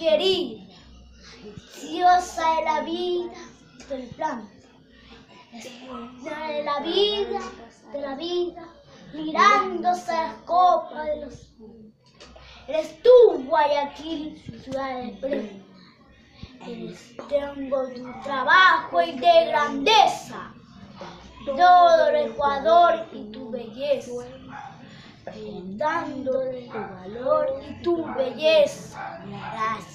querida, diosa de la vida, del plan, de la vida, de la vida, mirándose a las copas de los Eres tú, Guayaquil, ciudad de plena. Eres tengo tu trabajo y de grandeza. Todo el Ecuador y tu belleza. Dándole tu valor y tu belleza. Gracias.